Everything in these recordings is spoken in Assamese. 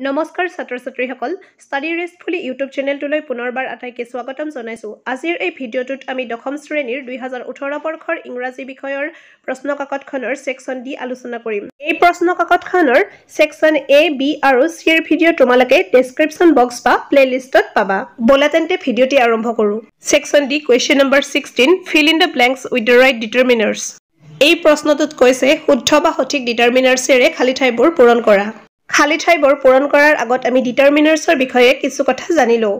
নমস্কাৰ ছাত্ৰ ছাত্ৰীসকল ষ্টাডি ৰেষ্টফুলি ইউটিউব চেনেলটোলৈ পুনৰবাৰ আটাইকে স্বাগতম জনাইছোঁ। আজিৰ এই ভিডিঅ'টোত আমি দশম শ্ৰেণীৰ দুই হাজাৰ ওঠৰ বৰ্ষৰ ইংৰাজী বিষয়ৰ প্ৰশ্নকাকতখনৰ ছেকশ্যন ডি আলোচনা কৰিম। এই প্ৰশ্নকাকতখনৰ ছেকশ্যন এ বি আৰু চিৰ ভিডিঅ' তোমালোকে ডেছক্ৰিপশ্যন বক্স বা প্লেলিষ্টত পাবা। ব'লা তেন্তে ভিডিঅ'টি আৰম্ভ কৰোঁ। Section D question number sixteen fill in the blanks with the right determiners এই প্ৰশ্নটোত কৈছে শুদ্ধ বা সঠিক ডিটাৰমিনাৰ্ছেৰে খালী ঠাইবোৰ পূৰণ কৰা। খালী ঠাইবোৰ পূৰণ কৰাৰ আগত আমি ডিটাৰমিনাৰ্ছৰ বিষয়ে কিছু কথা জানি লওঁ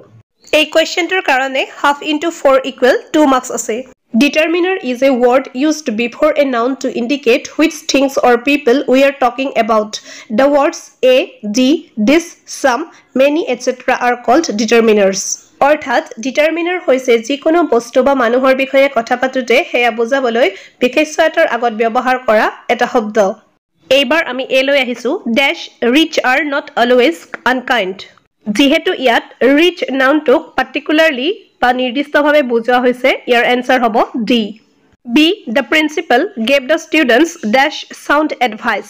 এই কুৱেশ্যনটোৰ কাৰণে half into four equal to marks আছে। Determiner is a word used before a noun to indicate which things or people we are talking about the words a the this some many etcetera are called determiners অৰ্থাৎ ডিটাৰমিনাৰ হৈছে যিকোনো বস্তু বা মানুহৰ বিষয়ে কথা পাতোঁতে সেয়া বুজাবলৈ বিশেষ্য এটাৰ আগত ব্যৱহাৰ কৰা এটা শব্দ। এইবাৰ আমি এ লৈ আহিছোঁ। These rich are not always unkind যিহেতু ইয়াত ৰিচ নাউনটোক পাৰ্টিকুলাৰলি বা নিৰ্দিষ্টভাৱে বুজোৱা হৈছে ইয়াৰ এনচাৰ হ'ব the b the principal gave the students dash sound advice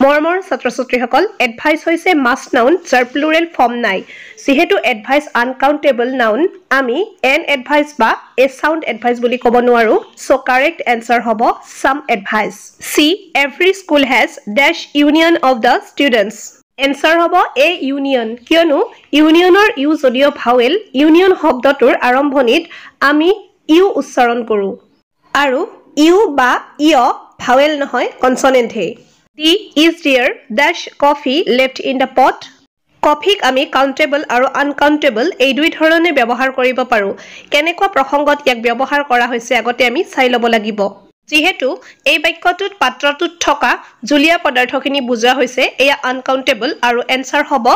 মৰমৰ ছাত্ৰ ছাত্ৰীসকল এডভাইচ হৈছে মাষ্ট নাউন যাৰ প্লুৰেল ফৰ্ম নাই। যিহেতু এডভাইচ আনকাউণ্টেবল নাউন আমি এন এডভাইচ বা এ চাউণ্ড এডভাইচ বুলি ক'ব নোৱাৰোঁ চ' কাৰেক্ট এনচাৰ হ'ব some advice c every school has dash union of the students answer হ'ব এ ইউনিয়ন কিয়নো ইউনিয়নৰ ইউ যদিও ভাৱেল ইউনিয়ন শব্দটোৰ আৰম্ভণিত আমি ইউ উচ্চাৰণ কৰোঁ। আৰু ইউ বা ইয় ভাৱেল নহয় কনচনেণ্টহে d is there dash coffee left in the pot কফিক আমি কাউণ্টেবল আৰু আনকাউণ্টেবল এই দুই ধৰণে ব্যৱহাৰ কৰিব পাৰোঁ। কেনেকুৱা প্ৰসংগত ইয়াক ব্যৱহাৰ কৰা হৈছে আগতে আমি চাই ল'ব লাগিব। যিহেতু এই বাক্যটোত পাত্ৰটোত থকা জুলীয়া পদাৰ্থখিনি বুজোৱা হৈছে এয়া আনকাউণ্টেবল আৰু এনচাৰ হ'ব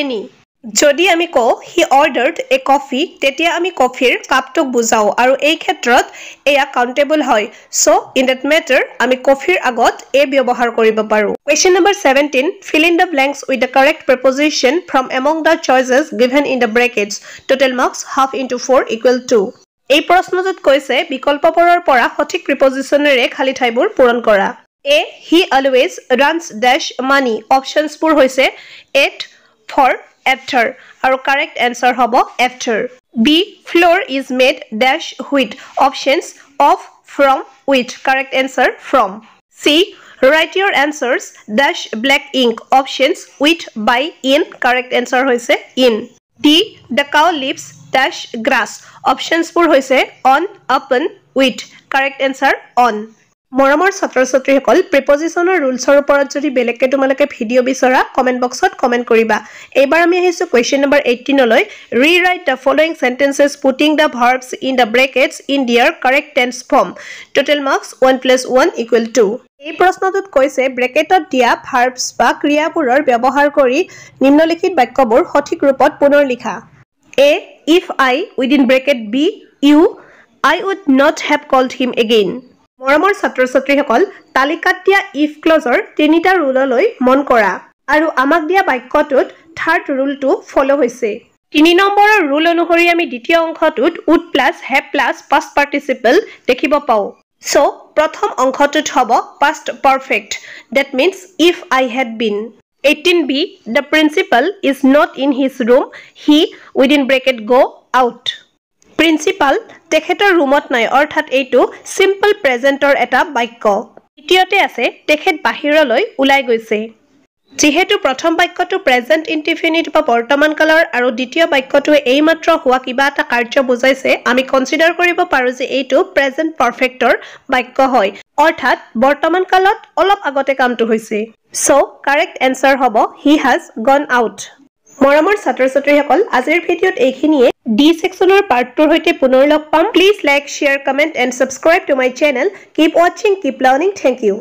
এনি যদি আমি কওঁ হি অৰ্ডাৰ্ড এ কফি তেতিয়া আমি কফিৰ কাপটোক বুজাওঁ আৰু এই ক্ষেত্ৰত এয়া কাউণ্টেবল হয়। চ' ইন ডেট মেটাৰ আমি কফিৰ আগত এ ব্যৱহাৰ কৰিব পাৰোঁ। Question number seventeen fill in the blanks with the correct preposition from among the choices given in the brackets total marks half into four equal to এই প্ৰশ্নটোত কৈছে বিকল্পবোৰৰ পৰা সঠিক প্ৰিপজিশ্যনেৰে খালী ঠাইবোৰ পূৰণ কৰা। এ হি অলৱেজ ৰানছ ডেছ মানি অপশ্যনছবোৰ হৈছে এট ফৰ এফটাৰ আৰু কাৰেক্ট এনচাৰ হ'ব after b floor is made dash with options of from with correct answer from c write your answers dash black ink options with by in correct answer হৈছে in d the cow lives dash grass অপশ্যনছবোৰ হৈছে অন আপন উইথ কাৰেক্ট এনচাৰ অন মৰমৰ ছাত্ৰ ছাত্ৰীসকল প্ৰিপজিশ্যনৰ ৰুলছৰ ওপৰত যদি বেলেগকৈ তোমালোকে ভিডিঅ' বিচৰা কমেণ্ট বক্সত কমেণ্ট কৰিবা। এইবাৰ আমি আহিছোঁ question number এইটিনলৈ rewrite the following sentences putting the verbs in the brackets in their correct tense form total marks one plus one equal to এই প্ৰশ্নটোত কৈছে ব্ৰেকেটত দিয়া ভাৰ্বছ বা ক্ৰিয়াবোৰৰ ব্যৱহাৰ কৰি নিম্নলিখিত বাক্যবোৰ সঠিক ৰূপত পুনৰ লিখা। A if I within bracket be you I would not have called him again মৰমৰ ছাত্ৰ ছাত্ৰীসকল তালিকাত দিয়া ইফ ক্লজৰ তিনিটা ৰুললৈ মন কৰা আৰু আমাক দিয়া বাক্যটোত থাৰ্ড ৰুলটো ফ'ল' হৈছে। তিনি নম্বৰৰ ৰুল অনুসৰি আমি দ্বিতীয় অংশটোত would plus have plus past participle দেখিব পাওঁ। চ' প্ৰথম অংশটোত হ'ব past perfect that means if I had been eighteen b the principal is not in his room he within bracket go' out principal তেখেতৰ ৰুমত নাই অৰ্থাৎ এইটো চিম্পল প্ৰেজেণ্টৰ এটা বাক্য। দ্বিতীয়তে আছে তেখেত বাহিৰলৈ ওলাই গৈছে। যিহেতু প্ৰথম বাক্যটো প্ৰেজেণ্ট ইনডিফিনিট বা বৰ্তমান কালৰ আৰু দ্বিতীয় বাক্যটোৱে এইমাত্ৰ হোৱা কিবা এটা কাৰ্য বুজাইছে আমি কনচিডাৰ কৰিব পাৰোঁ যে এইটো প্ৰেজেণ্ট পাৰফেক্টৰ বাক্য হয় অৰ্থাৎ বৰ্তমান কালত অলপ আগতে কামটো হৈছে। চ' কাৰেক্ট এনচাৰ হ'ব হি হাজ গন আউট মৰমৰ ছাত্ৰ ছাত্ৰীসকল আজিৰ ভিডিঅ'ত এইখিনিয়ে। ডি ছেকশ্যনৰ পাৰ্টটোৰ সৈতে পুনৰ লগ পাম। Please like share comment and subscribe to my channel keep ৱাচিং কিপ লাৰ্ণিং থেংক ইউ